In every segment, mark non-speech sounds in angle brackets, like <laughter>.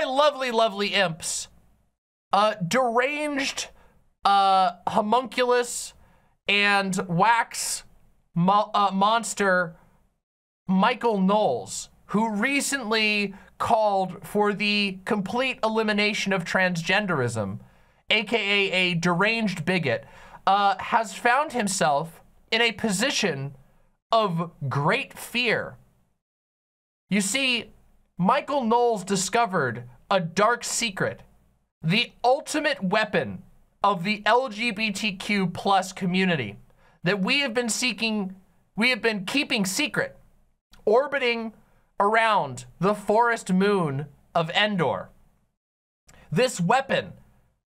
my lovely, lovely imps, uh, deranged, uh, homunculus and wax mo uh, monster Michael Knowles, who recently called for the complete elimination of transgenderism, aka a deranged bigot, uh, has found himself in a position of great fear. You see, Michael Knowles discovered a dark secret, the ultimate weapon of the LGBTQ plus community that we have been seeking, we have been keeping secret, orbiting around the forest moon of Endor. This weapon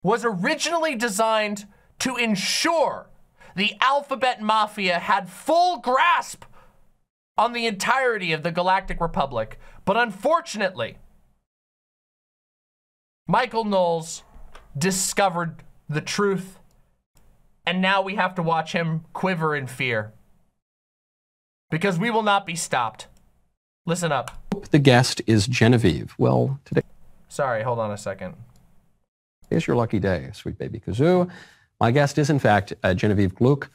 was originally designed to ensure the Alphabet Mafia had full grasp on the entirety of the Galactic Republic. But unfortunately, Michael Knowles discovered the truth, and now we have to watch him quiver in fear. Because we will not be stopped. Listen up. The guest is Genevieve. Well, today Sorry, hold on a second. is your lucky day, sweet baby kazoo. My guest is, in fact, uh, Genevieve Gluck,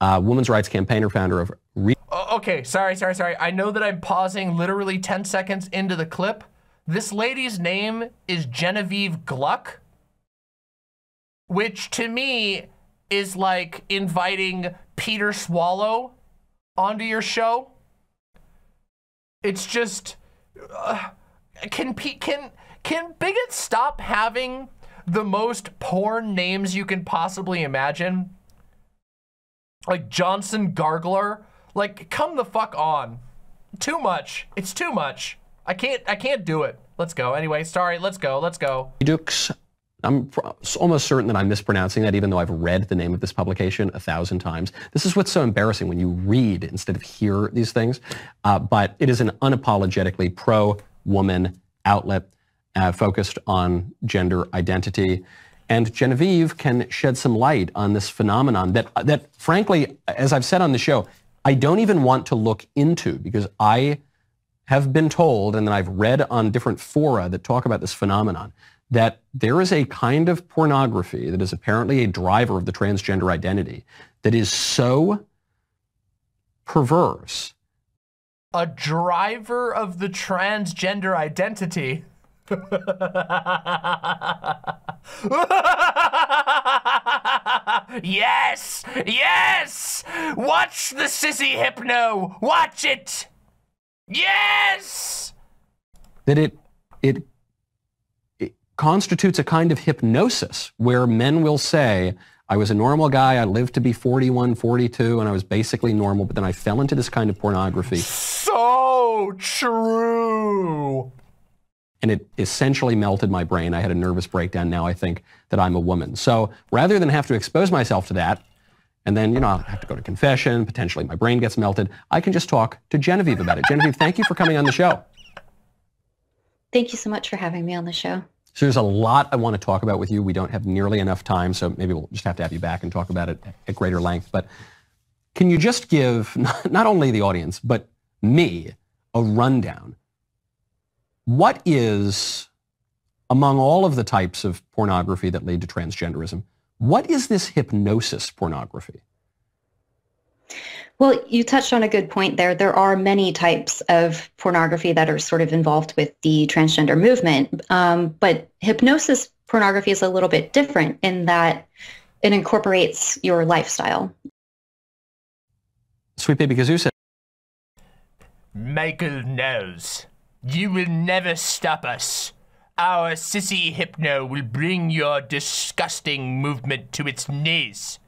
uh, women's rights campaigner, founder of Re- okay, sorry, sorry, sorry. I know that I'm pausing literally 10 seconds into the clip. This lady's name is Genevieve Gluck, which to me is like inviting Peter Swallow onto your show. It's just, uh, can can can bigots stop having the most porn names you can possibly imagine? Like Johnson Gargler. Like, come the fuck on. Too much. It's too much. I can't. I can't do it. Let's go. Anyway, sorry. Let's go. Let's go. Reduxx. I'm almost certain that I'm mispronouncing that, even though I've read the name of this publication a thousand times. This is what's so embarrassing when you read instead of hear these things. Uh, but it is an unapologetically pro-woman outlet uh, focused on gender identity. And Genevieve can shed some light on this phenomenon that, that frankly, as I've said on the show, I don't even want to look into because I have been told, and then I've read on different fora that talk about this phenomenon, that there is a kind of pornography that is apparently a driver of the transgender identity that is so perverse. A driver of the transgender identity. <laughs> yes! Yes! Watch the sissy hypno! Watch it! Yes! that it, it, it constitutes a kind of hypnosis where men will say, I was a normal guy, I lived to be 41, 42, and I was basically normal, but then I fell into this kind of pornography. So true! And it essentially melted my brain. I had a nervous breakdown. Now I think that I'm a woman. So rather than have to expose myself to that, and then, you know, I'll have to go to confession, potentially my brain gets melted, I can just talk to Genevieve about it. Genevieve, thank you for coming on the show. Thank you so much for having me on the show. So there's a lot I want to talk about with you. We don't have nearly enough time, so maybe we'll just have to have you back and talk about it at greater length. But can you just give not, not only the audience, but me a rundown? What is, among all of the types of pornography that lead to transgenderism, what is this hypnosis pornography? Well, you touched on a good point there. There are many types of pornography that are sort of involved with the transgender movement. Um, but hypnosis pornography is a little bit different in that it incorporates your lifestyle. Sweet Baby Kazoo said, Michael Knowles. You will never stop us. Our sissy hypno will bring your disgusting movement to its knees.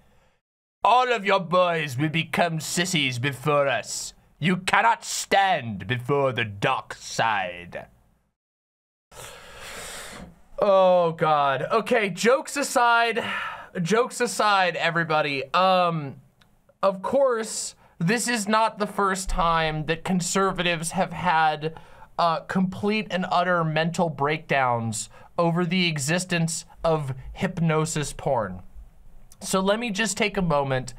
All of your boys will become sissies before us. You cannot stand before the dark side. Oh god. Okay, jokes aside, jokes aside everybody. Um of course, this is not the first time that conservatives have had uh, complete and utter mental breakdowns over the existence of hypnosis porn. So let me just take a moment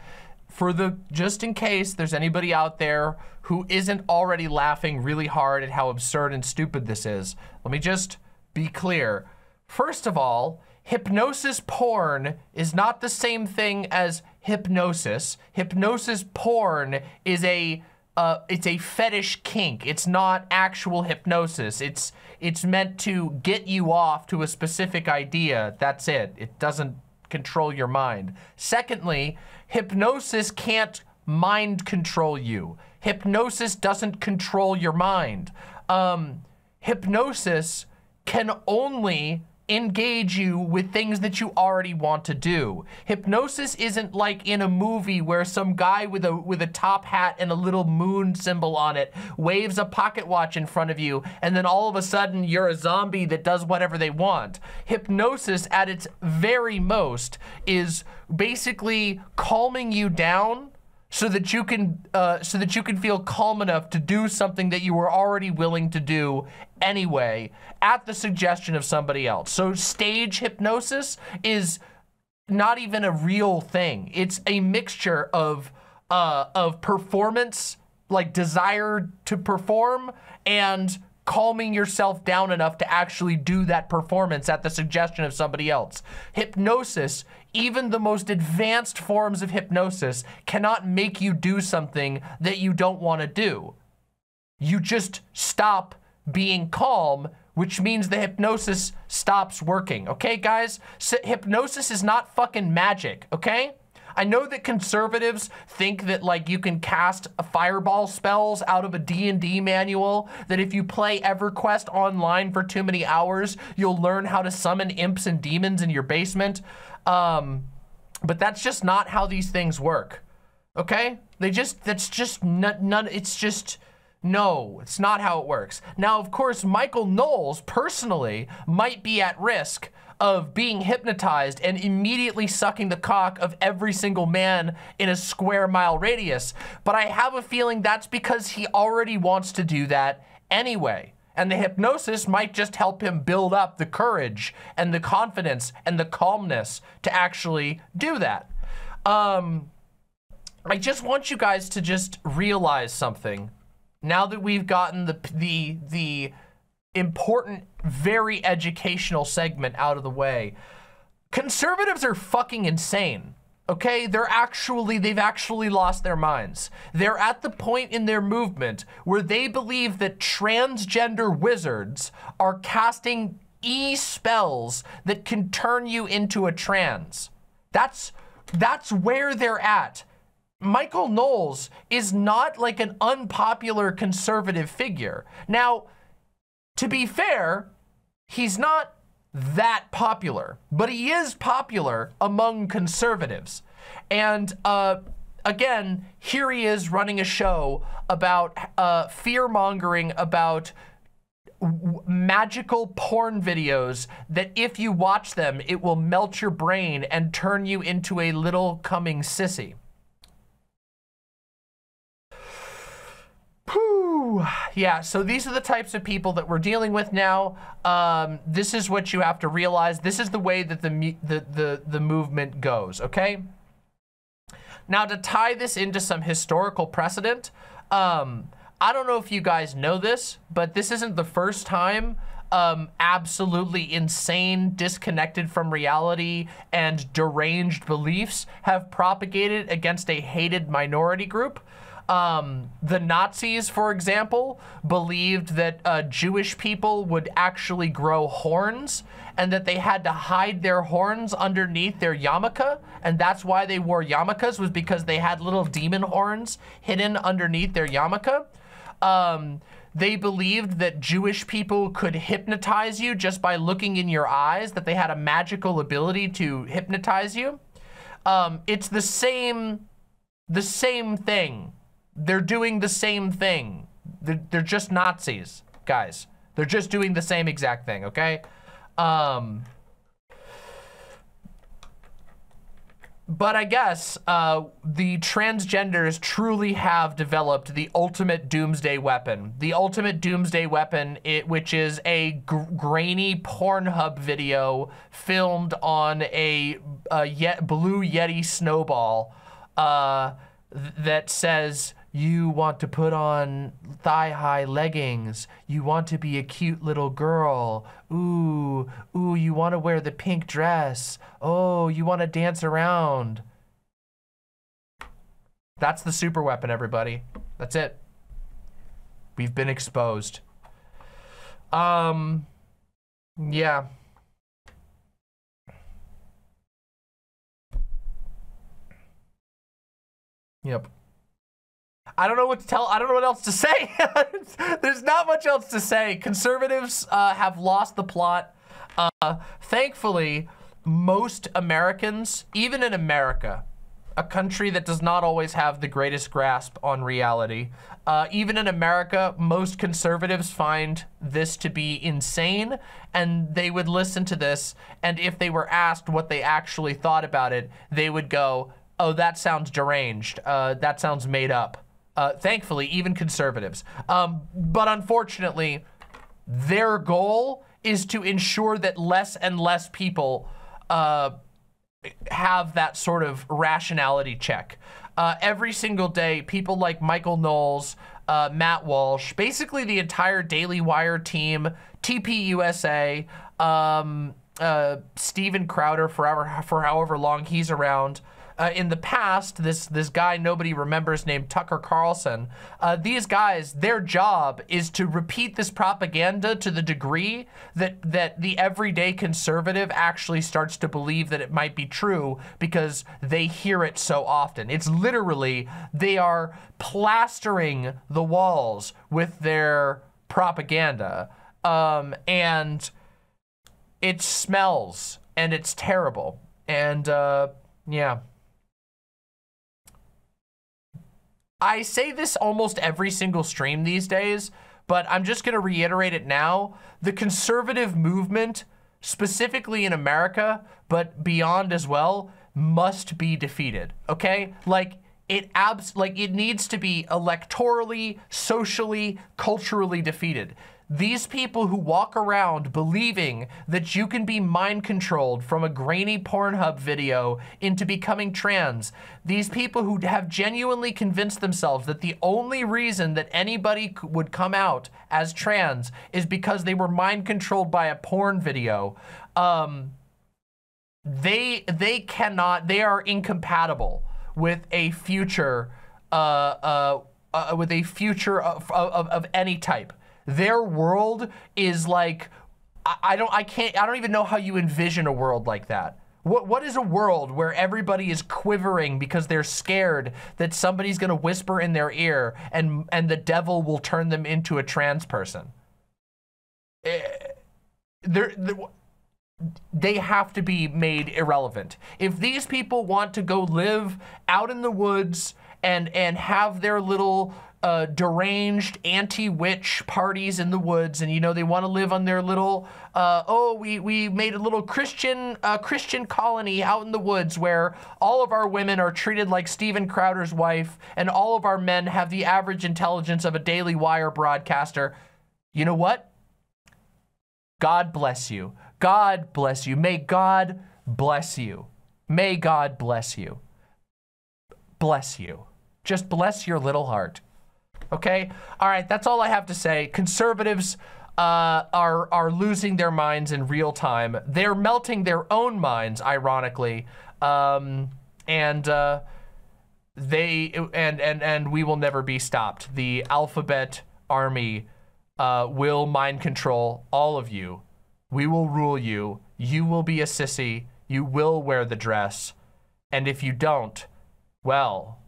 for the, just in case there's anybody out there who isn't already laughing really hard at how absurd and stupid this is. Let me just be clear. First of all, hypnosis porn is not the same thing as hypnosis. Hypnosis porn is a uh, it's a fetish kink. It's not actual hypnosis. It's it's meant to get you off to a specific idea. That's it. It doesn't control your mind. Secondly, hypnosis can't mind control you. Hypnosis doesn't control your mind. Um, hypnosis can only engage you with things that you already want to do. Hypnosis isn't like in a movie where some guy with a with a top hat and a little moon symbol on it waves a pocket watch in front of you and then all of a sudden you're a zombie that does whatever they want. Hypnosis at its very most is basically calming you down so that you can uh, so that you can feel calm enough to do something that you were already willing to do anyway at the suggestion of somebody else. So stage hypnosis is not even a real thing. It's a mixture of uh, of performance, like desire to perform, and calming yourself down enough to actually do that performance at the suggestion of somebody else. Hypnosis, even the most advanced forms of hypnosis, cannot make you do something that you don't want to do. You just stop being calm, which means the hypnosis stops working. Okay, guys? Hypnosis is not fucking magic, okay? I know that conservatives think that like you can cast fireball spells out of a D&D manual, that if you play EverQuest online for too many hours, you'll learn how to summon imps and demons in your basement. Um, but that's just not how these things work. Okay? They just, that's just none, none it's just, no, it's not how it works. Now, of course, Michael Knowles personally might be at risk of being hypnotized and immediately sucking the cock of every single man in a square mile radius. But I have a feeling that's because he already wants to do that anyway. And the hypnosis might just help him build up the courage and the confidence and the calmness to actually do that. Um, I just want you guys to just realize something. Now that we've gotten the the the important, very educational segment out of the way. Conservatives are fucking insane. Okay, they're actually, they've actually lost their minds. They're at the point in their movement where they believe that transgender wizards are casting e spells that can turn you into a trans. That's, that's where they're at. Michael Knowles is not like an unpopular conservative figure. Now, to be fair, he's not that popular, but he is popular among conservatives. And uh, again, here he is running a show about uh, fear mongering about magical porn videos that if you watch them, it will melt your brain and turn you into a little coming sissy. <sighs> Yeah, so these are the types of people that we're dealing with now. Um, this is what you have to realize. This is the way that the, the, the, the movement goes, okay? Now, to tie this into some historical precedent, um, I don't know if you guys know this, but this isn't the first time um, absolutely insane, disconnected from reality, and deranged beliefs have propagated against a hated minority group. Um, the Nazis, for example, believed that uh, Jewish people would actually grow horns and that they had to hide their horns underneath their yarmulke. And that's why they wore yarmulkes was because they had little demon horns hidden underneath their yarmulke. Um, they believed that Jewish people could hypnotize you just by looking in your eyes, that they had a magical ability to hypnotize you. Um, it's the same, the same thing they're doing the same thing. They're, they're just Nazis, guys. They're just doing the same exact thing, okay? Um, but I guess uh, the transgenders truly have developed the ultimate doomsday weapon. The ultimate doomsday weapon, it, which is a grainy Pornhub video filmed on a, a Ye blue Yeti snowball uh, that says, you want to put on thigh high leggings. You want to be a cute little girl. Ooh, ooh, you want to wear the pink dress. Oh, you want to dance around. That's the super weapon, everybody. That's it. We've been exposed. Um, yeah. Yep. I don't know what to tell. I don't know what else to say. <laughs> There's not much else to say. Conservatives uh, have lost the plot. Uh, thankfully, most Americans, even in America, a country that does not always have the greatest grasp on reality, uh, even in America, most conservatives find this to be insane and they would listen to this. And if they were asked what they actually thought about it, they would go, oh, that sounds deranged. Uh, that sounds made up. Uh, thankfully, even conservatives. Um, but unfortunately, their goal is to ensure that less and less people uh, have that sort of rationality check. Uh, every single day, people like Michael Knowles, uh, Matt Walsh, basically the entire Daily Wire team, TPUSA, um, uh, Steven Crowder, forever, for however long he's around, uh, in the past, this this guy nobody remembers named Tucker Carlson, uh, these guys, their job is to repeat this propaganda to the degree that that the everyday conservative actually starts to believe that it might be true because they hear it so often. It's literally they are plastering the walls with their propaganda, um, and it smells and it's terrible. And uh, yeah. I say this almost every single stream these days, but I'm just going to reiterate it now. The conservative movement, specifically in America, but beyond as well, must be defeated, okay? Like, it abs like it needs to be electorally, socially, culturally defeated. These people who walk around believing that you can be mind controlled from a grainy Pornhub video into becoming trans, these people who have genuinely convinced themselves that the only reason that anybody would come out as trans is because they were mind controlled by a porn video, um, they they cannot, they are incompatible with a future, uh, uh, uh, with a future of, of, of any type. Their world is like, I, I don't, I can't, I don't even know how you envision a world like that. What, what is a world where everybody is quivering because they're scared that somebody's gonna whisper in their ear and, and the devil will turn them into a trans person? Eh, they're, they're, they have to be made irrelevant. If these people want to go live out in the woods and and have their little uh, deranged anti-witch parties in the woods and you know they want to live on their little uh, oh we we made a little Christian uh, Christian colony out in the woods where all of our women are treated like Steven Crowder's wife and all of our men have the average intelligence of a Daily Wire broadcaster. You know what? God bless you. God bless you. May God bless you. May God bless you. Bless you. Just bless your little heart Okay? All right, that's all I have to say. Conservatives uh, are, are losing their minds in real time. They're melting their own minds, ironically. Um, and uh, they and and and we will never be stopped. The alphabet army uh, will mind control all of you. We will rule you. You will be a sissy. You will wear the dress. And if you don't, well,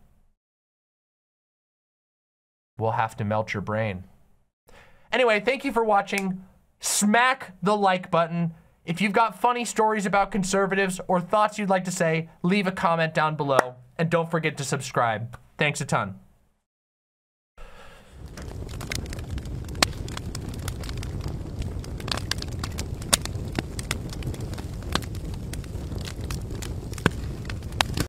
will have to melt your brain. Anyway, thank you for watching. Smack the like button. If you've got funny stories about conservatives or thoughts you'd like to say, leave a comment down below. And don't forget to subscribe. Thanks a ton.